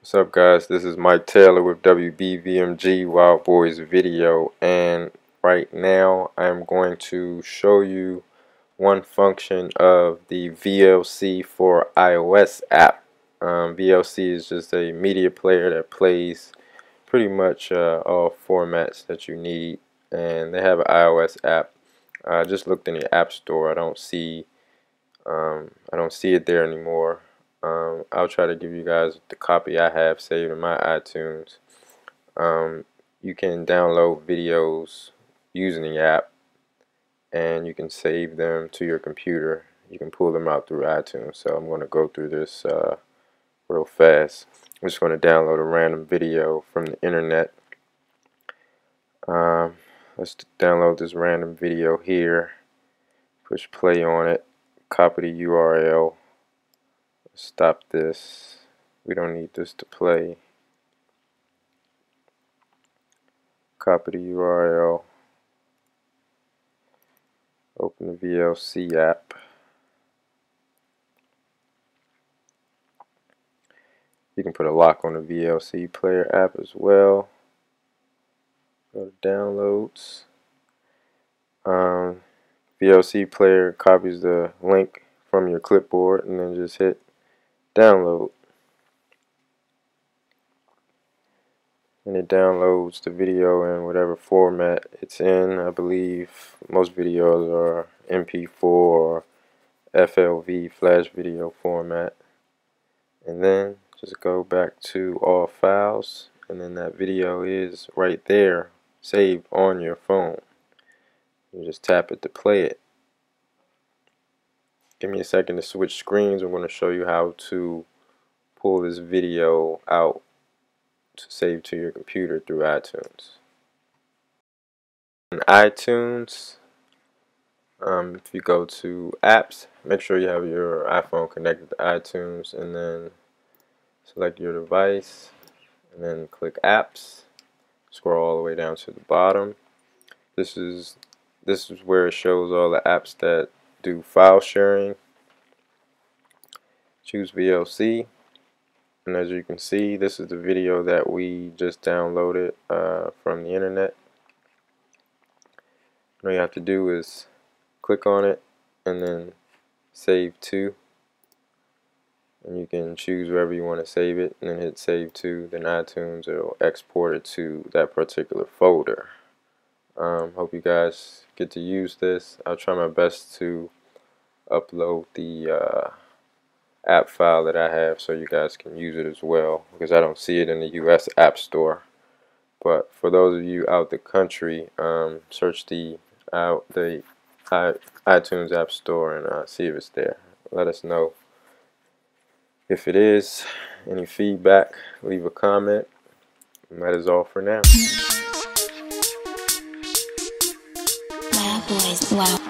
What's up guys, this is Mike Taylor with WBVMG Wild Boyz Video and right now I'm going to show you one function of the VLC for iOS app. Um, VLC is just a media player that plays pretty much uh, all formats that you need and they have an iOS app. I just looked in the App Store. I don't see um, I don't see it there anymore. Um, I'll try to give you guys the copy I have saved in my iTunes. Um, you can download videos using the app and you can save them to your computer. You can pull them out through iTunes. So I'm going to go through this uh, real fast. I'm just going to download a random video from the internet. Um, let's download this random video here. Push play on it. Copy the URL stop this. We don't need this to play. Copy the URL. Open the VLC app. You can put a lock on the VLC player app as well. Go to downloads. Um, VLC player copies the link from your clipboard and then just hit download. And it downloads the video in whatever format it's in. I believe most videos are MP4 or FLV flash video format. And then just go back to all files and then that video is right there saved on your phone. You just tap it to play it give me a second to switch screens. I'm going to show you how to pull this video out to save to your computer through iTunes. In iTunes, um, if you go to apps, make sure you have your iPhone connected to iTunes and then select your device and then click apps. Scroll all the way down to the bottom. This is this is where it shows all the apps that do file sharing choose VLC and as you can see this is the video that we just downloaded uh, from the internet. All you have to do is click on it and then save to and you can choose wherever you want to save it and then hit save to then iTunes will export it to that particular folder. Um, hope you guys get to use this. I'll try my best to upload the uh, app file that I have so you guys can use it as well because I don't see it in the US App Store. But for those of you out the country, um, search the out the iTunes App Store and uh, see if it's there. Let us know if it is. Any feedback, leave a comment. And that is all for now. boys. Wow.